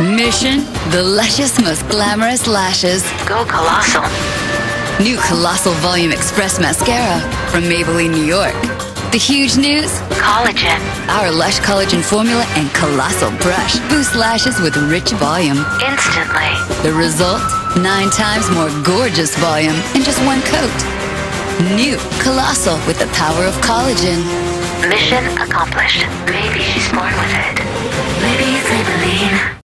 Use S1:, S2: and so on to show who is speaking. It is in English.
S1: Mission the luscious, most glamorous lashes.
S2: Go Colossal.
S1: New Colossal Volume Express Mascara from Maybelline, New York. The huge news
S2: Collagen.
S1: our Lush Collagen Formula and Colossal Brush boost lashes with rich volume.
S2: Instantly.
S1: The result? Nine times more gorgeous volume in just one coat. New Colossal with the power of collagen.
S2: Mission accomplished. Maybe she's born with it.